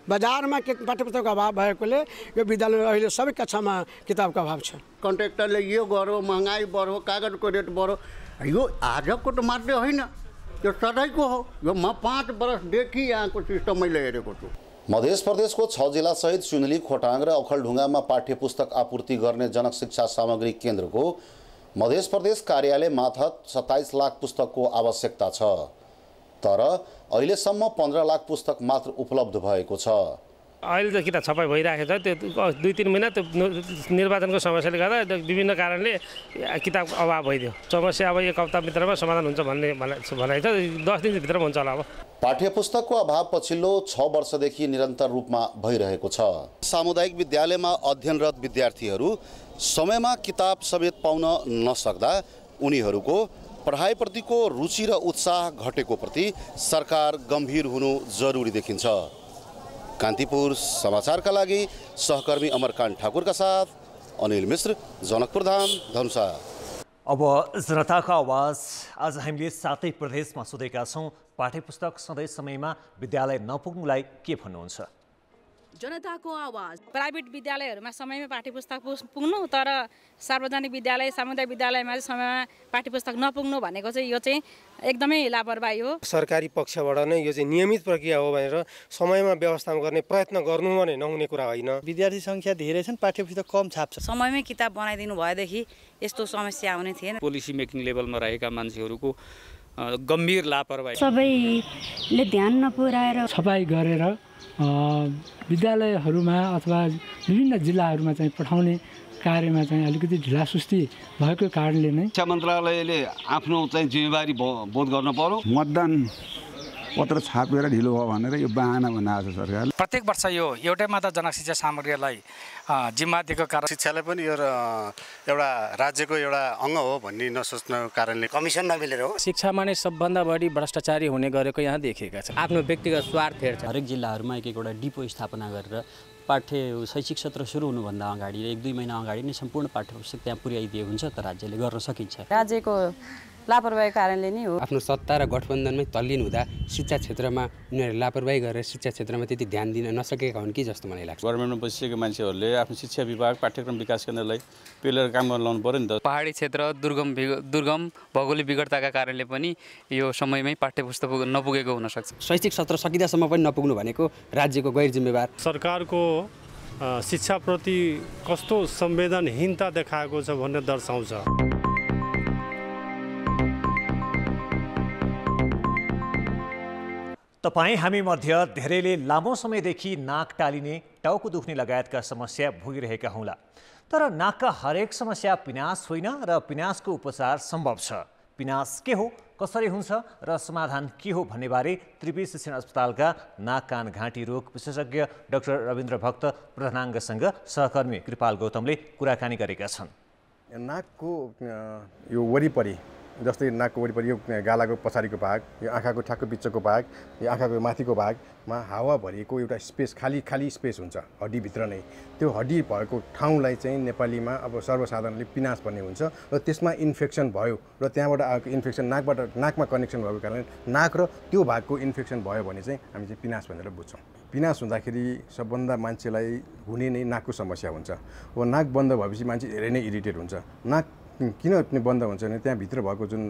बजारमा के पाठ्य पुस्तकको अभाव भएकोले यो विद्यालयमा अहिले सबै कक्षामा किताबको अभाव छ कन्ट्र्याक्टरले यो गऱ्यो महँगाई बढ्यो कागजको रेट बढ्यो यो आजको त मात्रै होइन यो सधैँको हो यो म पाँच वर्षदेखि यहाँको सिस्टम मैले हेरेको छु मध्य प्रदेशको छ जिल्लासहित सुनली खोटाङ र अखलढुङ्गामा पाठ्य पुस्तक आपूर्ति गर्ने जनक शिक्षा सामग्री केन्द्रको मध्य प्रदेश कार्यालय माथत सत्ताइस लाख पुस्तकको आवश्यकता छ। तर अहिलेसम्म पन्ध्र लाख पुस्तक मात्र उपलब्ध भएको छ। अहिले त किताब छपाइ भइरहेको छ? त्यो दुई तिन महिना त्यो निर्वाचनको समस्याले गर्दा विभिन्न कारणले किताब अभाव भइदियो। समस्या अब एक हप्ताभित्रमा समाधान हुन्छ भन्ने भनाइ छ। दस दिनभित्रमा हुन्छ होला अब। पाठ्य पुस्तकको अभाव पछिल्लो छ वर्षदेखि निरन्तर रूपमा भइरहेको छ। सामुदायिक विद्यालयमा अध्ययनरत विद्यार्थीहरू समयमा किताब समेत पाउन नसक्दा उनीहरूको पढाइप्रतिको रुचि र उत्साह घटेको प्रति सरकार गम्भीर हुनु जरुरी देखिन्छ। कान्तिपुर समाचारका लागि सहकर्मी अमरकान्त ठाकुरका साथ अनिल मिश्र जनकपुर धाम धनुषा। अब जनताको आवाज। आज हामीले सातै प्रदेशमा सोधेका छौँ। पाठ्य पुस्तक सधैँ समयमा विद्यालय नपुग्नुलाई के भन्नुहुन्छ? जनताको आवाज। प्राइभेट विद्यालयहरूमा समयमै पाठ्य पुस्तक पुग्नु तर सार्वजनिक विद्यालय सामुदायिक विद्यालयमा चाहिँ समयमा पाठ्य पुस्तक नपुग्नु भनेको चाहिँ यो चाहिँ एकदमै लापरवाही हो। सरकारी पक्षबाट नै यो चाहिँ नियमित प्रक्रिया हो भनेर समयमा व्यवस्थापन गर्ने प्रयत्न गर्नु भने नहुने कुरा होइन। विद्यार्थी सङ्ख्या धेरै छन् पाठ्य पुस्तक कम छाप्छ। समयमै किताब बनाइदिनु भएदेखि यस्तो समस्या आउने थिएन। पोलिसी मेकिङ लेभलमा रहेका मान्छेहरूको गम्भीर लापरवाही। सबैले ध्यान नपुर्याएर सफाइ गरेर विद्यालयहरूमा अथवा विभिन्न जिल्लाहरूमा चाहिँ पठाउने कार्यमा चाहिँ अलिकति ढिलासुस्ती भएको कारणले नै शिक्षा मन्त्रालयले आफ्नो चाहिँ जिम्मेवारी बोध गर्नु पर्यो। मतदान पत्र छापेर ढिलो भयो भनेर यो बाहना बनाएको छ सरकारले प्रत्येक वर्ष यो एउटै मात्र जनशिक्षा सामग्रीलाई जिम्मा दिएको कारण शिक्षालाई पनि यो एउटा राज्यको एउटा अङ्ग हो भन्ने नसोच्नको कारणले कमिसन नमिलेर हो। शिक्षामा नै सबभन्दा बढी भ्रष्टाचारी हुने गरेको यहाँ देखिएका छन्। आफ्नो व्यक्तिगत स्वार्थ हेर्छ। हरेक जिल्लाहरूमा एक एकवटा डिपो स्थापना गरेर पाठ्य शैक्षिक सत्र सुरु हुनुभन्दा अगाडि एक दुई महिना अगाडि नै सम्पूर्ण पाठ्य पुस्तक त्यहाँ पुर्याइदिए हुन्छ त राज्यले गर्न सकिन्छ। राज्यको लापरवाही कारणले नै हो। आफ्नो सत्ता र गठबन्धनमै तल्लीन हुँदा शिक्षा क्षेत्रमा उनीहरूले लापरवाही गरेर शिक्षा क्षेत्रमा त्यति ध्यान दिन नसकेका हुन् कि जस्तो मलाई लाग्छ। गभर्मेन्टमा बसिसकेका मान्छेहरूले आफ्नो शिक्षा विभाग पाठ्यक्रम विकास केन्द्रलाई पेलेर काम गर्न लाउनु पऱ्यो नि त। पहाडी क्षेत्र दुर्गम दुर्गम भौगोलिक विकटताका कारणले पनि यो समयमै पाठ्य पुस्तक नपुगेको हुनसक्छ शैक्षिक सत्र सकिँदासम्म पनि नपुग्नु भनेको राज्यको गैर जिम्मेवार। सरकारको शिक्षाप्रति कस्तो संवेदनहीनता देखाएको छ भन्ने दर्शाउँछ। तपाईँ हामी मध्य धेरैले लामो समयदेखि नाक टालिने टाउको दुख्ने लगायतका समस्या भोगिरहेका हौला। तर नाकका हरेक समस्या पिनास होइन र पिनासको उपचार सम्भव छ। पिनास के हो कसरी हुन्छ र समाधान के हो भन्नेबारे त्रिवी शिक्षण अस्पतालका नाक कान घाँटी रोग विशेषज्ञ डाक्टर रविन्द्र भक्त प्रधानाङ्गसँग सहकर्मी कृपाल गौतमले कुराकानी गरेका छन्। नाकको यो वरिपरि जस्तै नाकको वरिपरि यो गालाको पछाडिको भाग यो आँखाको ठ्याक्क बिचको भाग यो आँखाको माथिको भागमा हावा भरिएको एउटा स्पेस खाली खाली स्पेस हुन्छ हड्डीभित्र नै। त्यो हड्डी भएको ठाउँलाई चाहिँ नेपालीमा अब सर्वसाधारणले पिनास भन्ने हुन्छ र त्यसमा इन्फेक्सन भयो र त्यहाँबाट आएको इन्फेक्सन नाकबाट नाकमा कनेक्सन भएको कारणले नाक र त्यो भागको इन्फेक्सन भयो भने चाहिँ हामी चाहिँ पिनास भनेर बुझ्छौँ। पिनास हुँदाखेरि सबभन्दा मान्छेलाई हुने नै नाकको समस्या हुन्छ। अब नाक बन्द भएपछि मान्छे धेरै नै इरिटेट हुन्छ। नाक किन बन्द हुन्छ भने त्यहाँभित्र भएको जुन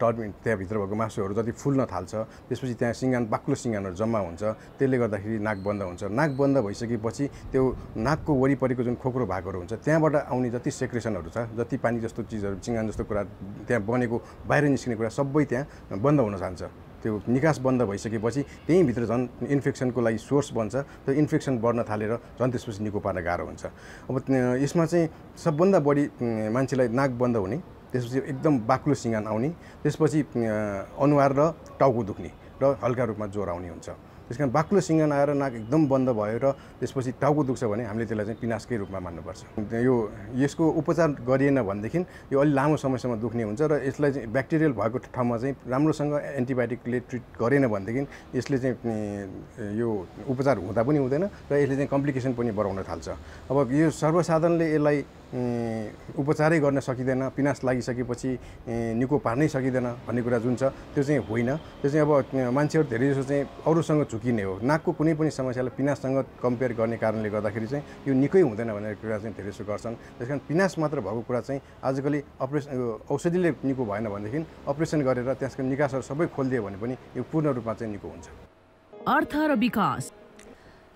टर्मि त्यहाँभित्र भएको मासुहरू जति फुल्न थाल्छ त्यसपछि त्यहाँ सिँगान बाक्लो सिँगानहरू जम्मा हुन्छ त्यसले गर्दाखेरि नाक बन्द हुन्छ। नाक बन्द भइसकेपछि त्यो नाकको वरिपरिको जुन खोक्रो भागहरू हुन्छ त्यहाँबाट आउने जति सेक्रेसनहरू छ जति पानी जस्तो चिजहरू सिँगान जस्तो कुरा त्यहाँ बनेको बाहिर निस्किने कुरा सबै त्यहाँ बन्द हुन जान्छ त्यो निकास बन्द भइसकेपछि त्यहीँभित्र झन् इन्फेक्सनको लागि सोर्स बन्छ। त्यो इन्फेक्सन बढ्न थालेर झन् त्यसपछि निको पार्न गाह्रो हुन्छ। अब यसमा चाहिँ सबभन्दा बढी मान्छेलाई नाक बन्द हुने त्यसपछि एकदम बाक्लो सिँगान आउने त्यसपछि अनुहार र टाउको दुख्ने र हल्का रूपमा ज्वरो आउने हुन्छ। त्यस कारण बाक्लो सिँगान आएर नाक एकदम बन्द भयो र त्यसपछि टाउको दुख्छ भने हामीले त्यसलाई चाहिँ पिनासकै रूपमा मान्नुपर्छ। यो यसको उपचार गरिएन भनेदेखि यो अलिक लामो समयसम्म दुख्ने हुन्छ र यसलाई चाहिँ ब्याक्टेरियल भएको ठाउँमा चाहिँ राम्रोसँग एन्टिबायोटिकले ट्रिट गरेन भनेदेखि यसले चाहिँ यो उपचार हुँदा पनि हुँदैन र यसले चाहिँ कम्प्लिकेसन पनि बढाउन थाल्छ। अब यो सर्वसाधारणले यसलाई उपचारै गर्न सकिँदैन पिनास लागिसकेपछि निको पार्नै सकिँदैन भन्ने कुरा जुन छ त्यो चाहिँ होइन। त्यो चाहिँ अब मान्छेहरू धेरै जसो चाहिँ अरूसँग झुकिने हो। नाकको कुनै पनि समस्यालाई पिनाससँग कम्पेयर गर्ने कारणले गर्दाखेरि चाहिँ यो निकै हुँदैन भनेर कुरा चाहिँ धेरै जसो गर्छन्। त्यस कारण पिनास मात्र भएको कुरा चाहिँ आजकलि अपरेसन औषधिले निको भएन भनेदेखि अपरेसन गरेर त्यसको निकासहरू सबै खोलिदियो भने पनि यो पूर्ण रूपमा चाहिँ निको हुन्छ। अर्थ र विकास।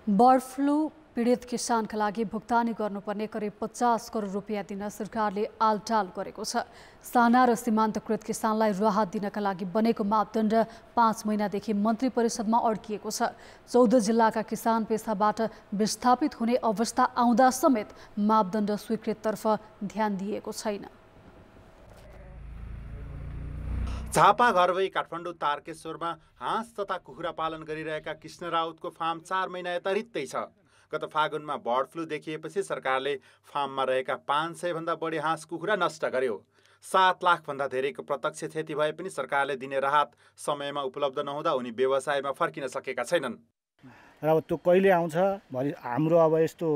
बर्ड फ्लू पीडित किसानका लागि भुक्तानी गर्नुपर्ने करिब पचास करोड रुपियाँ दिन सरकारले आलटाल गरेको छ। साना र सीमान्तकृत किसानलाई राहत दिनका लागि बनेको मापदण्ड पाँच महिनादेखि मन्त्री परिषदमा अड्किएको छ। चौध जिल्लाका किसान पेसाबाट विस्थापित हुने अवस्था आउँदा समेत मापदण्ड स्वीकृततर्फ ध्यान दिएको छैन। झापा घर भई काठमाडौँ तारकेश्वरमा हाँस तथा कुखुरा पालन गरिरहेका कृष्ण राउतको फार्म चार महिना यता रित्तै छ। गत फागुनमा बर्ड फ्लू देखिएपछि सरकारले फार्ममा रहेका पाँच सयभन्दा बढी हाँस कुखुरा नष्ट गर्यो। सात लाखभन्दा धेरैको प्रत्यक्ष क्षति भए पनि सरकारले दिने राहत समयमा उपलब्ध नहुँदा उनी व्यवसायमा फर्किन सकेका छैनन्। र अब त्यो कहिले आउँछ? भरि हाम्रो अब यस्तो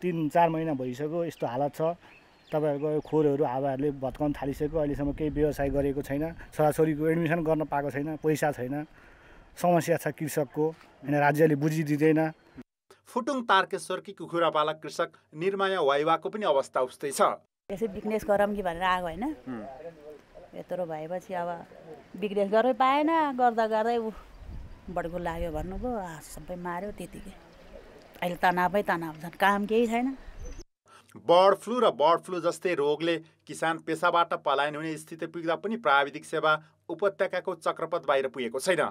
तिन चार महिना भइसक्यो यस्तो हालत छ। तपाईँहरूको खोरहरू हावाहरूले भत्काउन थालिसक्यो अहिलेसम्म केही व्यवसाय गरेको छैन। छोराछोरीको एडमिसन गर्न पाएको छैन पैसा छैन। समस्या छ कृषकको होइन राज्यले बुझिदिँदैन। फुटुङ तारकेश्वरकी कुखुरापालक कृषक निर्माया वाइवाको पनि अवस्था उस्तै छ। यसै बिजनेस गरौँ कि भनेर आएको होइन? यत्रो भएपछि अब बिजनेस गरै पाएन गर्दा गर्दै ऊ बड्को लाग्यो भन्नुभयो सबै माऱ्यो त्यतिकै। अहिले तनावै तनाव छन् काम केही छैन। बर्ड फ्लू र बर्ड फ्लू जस्तै रोगले किसान पेसाबाट पलायन हुने स्थिति पुग्दा पनि प्राविधिक सेवा उपत्यकाको चक्रपथ बाहिर पुगेको छैन।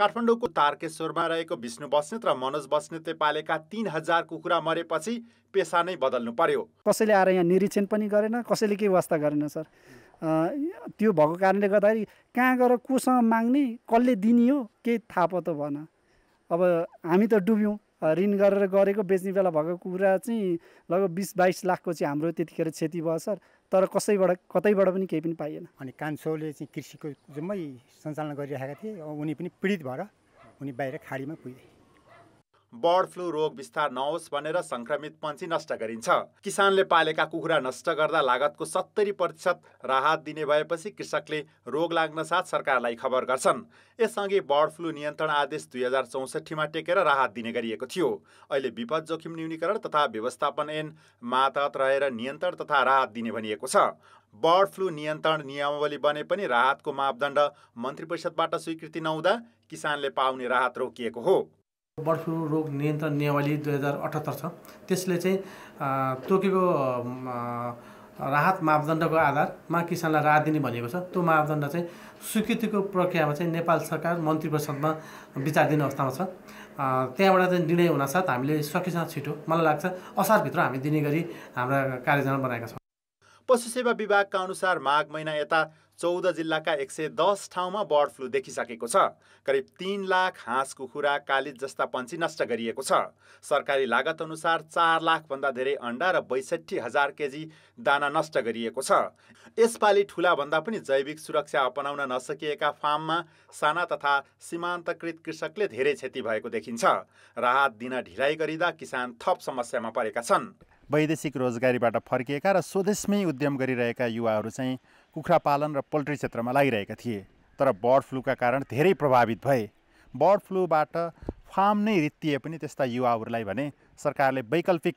काठमाडौँको तारकेश्वरमा रहेको विष्णु बस्नेत र मनोज बस्नेतले पालेका तिन हजार कुखुरा मरेपछि पेसा नै बदल्नु पर्यो। कसैले आएर यहाँ निरीक्षण पनि गरेन कसैले केही वास्ता गरेन सर। त्यो भएको कारणले गर्दाखेरि कहाँ गएर कोसँग माग्ने कसले दिने हो केही थाहा पत्तो भएन। अब हामी त डुब्यौँ। ऋण गरेर गरेको बेच्ने बेला भएको कुरा चाहिँ लगभग बिस बाइस लाखको चाहिँ हाम्रो त्यतिखेर क्षति भयो सर। तर कसैबाट कतैबाट पनि केही पनि पाइएन। अनि कान्छोले चाहिँ कृषिको जम्मै सञ्चालन गरिरहेका थिए। उनी पनि पीडित भएर उनी बाहिर खाडीमा पुगे। बर्ड फ्लू रोग विस्तार नहोस् भनेर सङ्क्रमित पन्छी नष्ट गरिन्छ। किसानले पालेका कुखुरा नष्ट गर्दा लागतको सत्तरी प्रतिशत राहत दिने भएपछि कृषकले रोग लाग्न साथ सरकारलाई खबर गर्छन्। यसअघि बर्ड फ्लू नियन्त्रण आदेश दुई हजार चौसठीमा टेकेर राहत दिने गरिएको थियो। अहिले विपद जोखिम न्यूनीकरण तथा व्यवस्थापन ऐन मातहत रहेर नियन्त्रण तथा राहत दिने भनिएको छ। बर्ड फ्लू नियन्त्रण नियमावली बने पनि राहतको मापदण्ड मन्त्री परिषदबाट स्वीकृति नहुँदा किसानले पाउने राहत रोकिएको हो। बर्ड फ्लू रोग नियन्त्रण नियमावली दुई हजार अठहत्तर छ। त्यसले चाहिँ तोकेको राहत मापदण्डको आधारमा किसानलाई राहत दिने भनेको छ। त्यो मापदण्ड चाहिँ स्वीकृतिको प्रक्रियामा चाहिँ नेपाल सरकार मन्त्री परिषदमा विचार दिने अवस्थामा छ। त्यहाँबाट चाहिँ निर्णय हुनासाथ हामीले सकेसम्म छिटो मलाई लाग्छ असारभित्र हामी दिने गरी हाम्रा कार्ययोजना बनाएका छौँ। पशु सेवा विभागका अनुसार माघ महिना यता चौध जिल्लाका एक सय दस ठाउँमा बर्ड फ्लू देखिसकेको छ। करिब तिन लाख हाँस कुखुरा कालिज जस्ता पन्छी नष्ट गरिएको छ। सरकारी लागत अनुसार चार लाखभन्दा धेरै अन्डा र बैसठी हजार केजी दाना नष्ट गरिएको छ। यसपालि ठुलाभन्दा पनि जैविक सुरक्षा अपनाउन नसकिएका फार्ममा साना तथा सीमान्तकृत कृषकले धेरै क्षति भएको देखिन्छ। राहत दिन ढिलाइ गरिँदा किसान थप समस्यामा परेका छन्। वैदेशिक रोजगारीबाट फर्किएका र स्वदेशमै उद्यम गरिरहेका युवाहरू चाहिँ कुखुरा पालन र पोल्ट्री क्षेत्रमा लागिरहेका थिए तर बर्ड फ्लूका कारण धेरै प्रभावित भए। बर्ड फ्लूबाट फार्म नै रित्तिए पनि त्यस्ता युवाहरूलाई भने सरकारले वैकल्पिक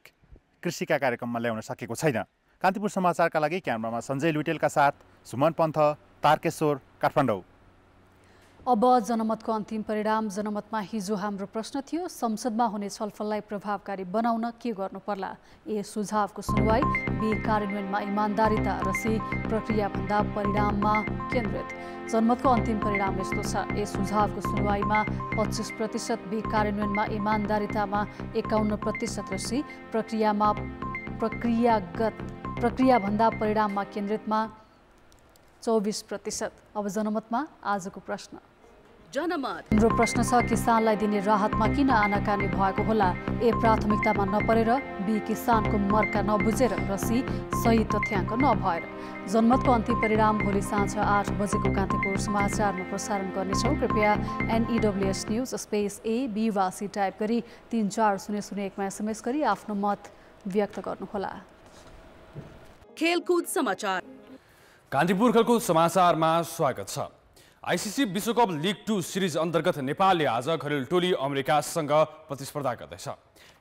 कृषिका कार्यक्रममा ल्याउन सकेको छैन। कान्तिपुर समाचारका लागि क्यामरामा सञ्जय लुटेलका साथ सुमन पन्थ तारकेश्वर काठमाडौँ। अब जनमतको अन्तिम परिणाम जनमतमा हिजो हाम्रो प्रश्न थियो संसदमा हुने छलफललाई प्रभावकारी बनाउन के गर्नु पर्ला ए सुझावको सुनवाई बी कार्यान्वयनमा इमान्दारिता र सी प्रक्रियाभन्दा परिणाममा केन्द्रित। जनमतको अन्तिम परिणाम यस्तो छ। ए सुझावको सुनवाईमा पच्चिस प्रतिशत बी कार्यान्वयनमा इमान्दारितामा एकाउन्न प्रतिशत र सी प्रक्रियामा प्रक्रियागत प्रक्रियाभन्दा परिणाममा केन्द्रितमा चौबिस प्रतिशत। अब जनमतमा आजको प्रश्न। जनमत। हाम्रो प्रश्न छ किसानलाई दिने राहतमा किन आनाकानी भएको होला? ए प्राथमिकतामा नपरेर बी किसानको मर्का नबुझेर र सी सही तथ्याङ्क नभएर। जनमतको अन्तिम परिणाम भोलि साँझ आठ बजेको कान्तिपुर समाचारमा प्रसारण गर्नेछौँ। कृपया NEWS news space A B वा सी टाइप गरी तिन चार शून्य शून्य एकमा एसएमएस गरी आफ्नो मत व्यक्त गर्नुहोला। खेलकुद समाचार। कान्तिपुर खेलकुद समाचारमा स्वागत छ। आइसिसी विश्वकप लिग टू सिरिज अन्तर्गत नेपालले आज खरेल टोली अमेरिकासँग प्रतिस्पर्धा गर्दैछ।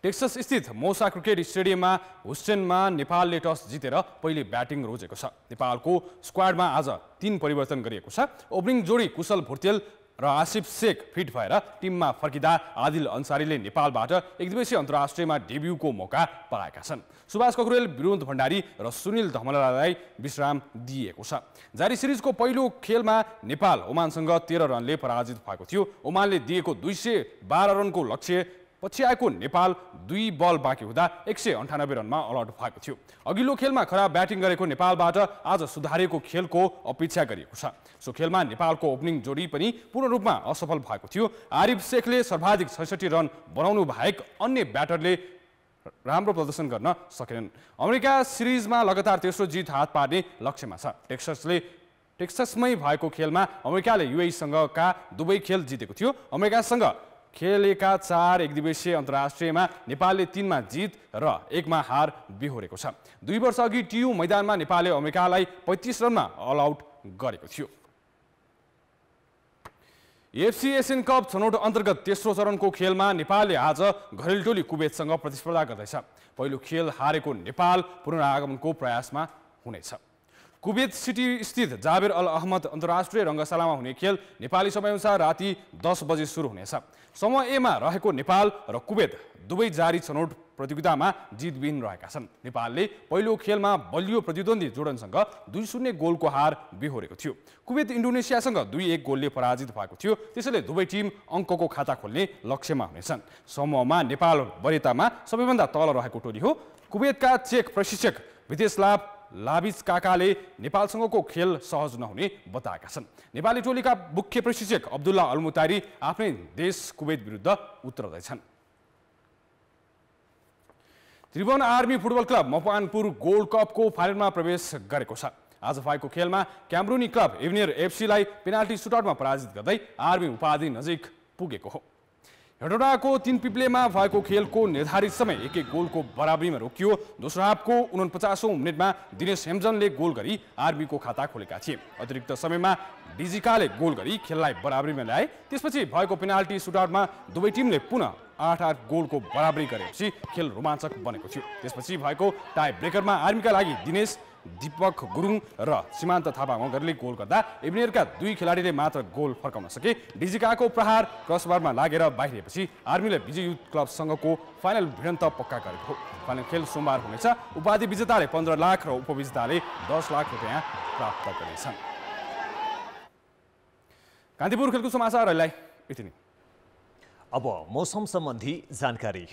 टेक्सस स्थित मोसा क्रिकेट स्टेडियममा हुस्टेनमा नेपालले टस जितेर पहिले ब्याटिङ रोजेको छ। नेपालको स्क्वाडमा आज तीन परिवर्तन गरिएको छ। ओपनिङ जोडी कुशल भुर्तेल र आसिफ शेख फिट भएर टिममा फर्किँदा आदिल अन्सारीले नेपालबाट एकदिवसीय अन्तर्राष्ट्रियमा डेब्युको मौका पाएका छन्। सुभाष ककुरेल विरोध भण्डारी र सुनिल धमलालाई विश्राम दिइएको छ। जारी सिरिजको पहिलो खेलमा नेपाल ओमानसँग तेह्र रनले पराजित भएको थियो। ओमानले दिएको दुई सय बाह्र रनको लक्ष्य पछि आएको नेपाल दुई बल बाँकी हुँदा एक सय अन्ठानब्बे रनमा अलआउट भएको थियो। अघिल्लो खेलमा खराब ब्याटिङ गरेको नेपालबाट आज सुधारेको खेलको अपेक्षा गरिएको छ। सो खेलमा नेपालको ओपनिङ जोडी पनि पूर्ण रूपमा असफल भएको थियो। आरिफ शेखले सर्वाधिक छैसठी रन बनाउनु बाहेक अन्य ब्याटरले राम्रो प्रदर्शन गर्न सकेनन्। अमेरिका सिरिजमा लगातार तेस्रो जित हात पार्ने लक्ष्यमा छ। टेक्ससले टेक्ससमै भएको खेलमा अमेरिकाले युएसँगका दुवै खेल जितेको थियो। अमेरिकासँग खेलेका चार एक दिवसीय अन्तर्राष्ट्रियमा नेपालले तिनमा जित र एकमा हार बिहोरेको छ। दुई वर्ष अघि टियु मैदानमा नेपालले अमेरिकालाई पैँतिस रनमा अल आउट गरेको थियो। एफसी एसियन कप छनौट अन्तर्गत तेस्रो चरणको खेलमा नेपालले आज घरेलु टोली कुवेतसँग प्रतिस्पर्धा गर्दैछ। पहिलो खेल हारेको नेपाल पुनरागमनको प्रयासमा हुनेछ। कुवेत सिटी स्थित जाबेर अल अहमद अन्तर्राष्ट्रिय रङ्गशालामा हुने खेल नेपाली समयअनुसार राति दस बजे सुरु हुनेछ। समूह एमा रहेको नेपाल र कुवेत दुवै जारी छनौट प्रतियोगितामा जितबिन रहेका छन्। नेपालले पहिलो खेलमा बलियो प्रतिद्वन्दी जोर्डनसँग दुई शून्य गोलको हार बिहोरेको थियो। कुवेत इन्डोनेसियासँग दुई एक गोलले पराजित भएको थियो। त्यसैले दुवै टिम अङ्कको खाता खोल्ने लक्ष्यमा हुनेछन्। समूहमा नेपाल वरितामा सबैभन्दा तल रहेको टोली हो। कुवेतका चेक प्रशिक्षक विदेशलाभ लाबिज काकाले नेपालसँगको खेल सहज नहुने बताएका छन्। नेपाली टोलीका मुख्य प्रशिक्षक अब्दुल्ला अलमुतारी आफ्नै देश कुवेत विरुद्ध उत्रदैछन् Tribhuvan army football club Makwanpur gold कपको फाइनलमा प्रवेश गरेको छ। आज भएको खेलमा क्यामरुनी क्लब इभनियर एफसीलाई पेनाल्टी सुटआउटमा पराजित गर्दै आर्मी उपाधि नजिक पुगेको हो। हेटौडाको तिन पिप्लेमा भएको खेलको निर्धारित समय एक एक गोलको बराबरीमा रोकियो। दोस्रो हाफको उनपचासौँ मिनटमा दिनेश हेम्जनले गोल गरी आर्मीको खाता खोलेका थिए। अतिरिक्त समयमा डिजिकाले गोल गरी खेललाई बराबरीमा ल्याए त्यसपछि भएको पेनाल्टी सुटआउटमा दुवै टिमले पुनः आठ आठ गोलको बराबरी गरेपछि खेल रोमाञ्चक बनेको थियो। त्यसपछि भएको टाई ब्रेकरमा आर्मीका लागि दिनेश दीपक गुरुङ र सीमान्त थापा मगरले गोल गर्दा एभिनियरका दुई खेलाडीले मात्र गोल फर्काउन सके। डिजिकाको प्रहार क्रसबारमा लागेर बाहिरिएपछि आर्मीले विजय युथ क्लबसँगको फाइनल भिडन्त पक्का गरेको हो। फाइनल खेल सोमबार हुनेछ। उपाधि विजेताले पन्ध्र लाख र उपविजेताले दस लाख रुपियाँ प्राप्त गर्नेछन्। कान्तिपुर खेलको समाचार अहिले यति नै। अब मौसम सम्बन्धी जानकारी।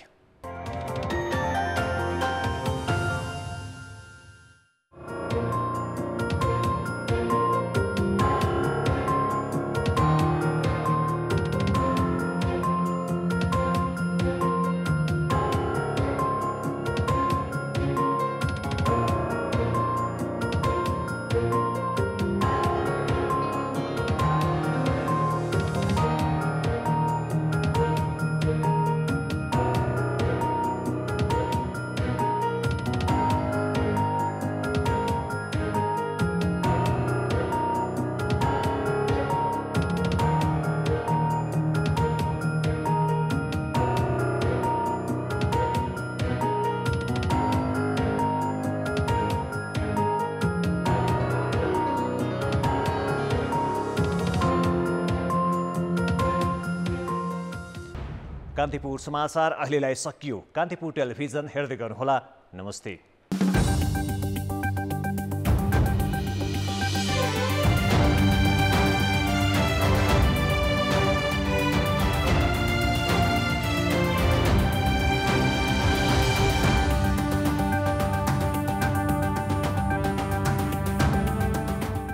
कान्तिपुर समाचार अहिलेलाई सकियो। कान्तिपुर टेलिभिजन हेर्दै गर्नुहोला। नमस्ते।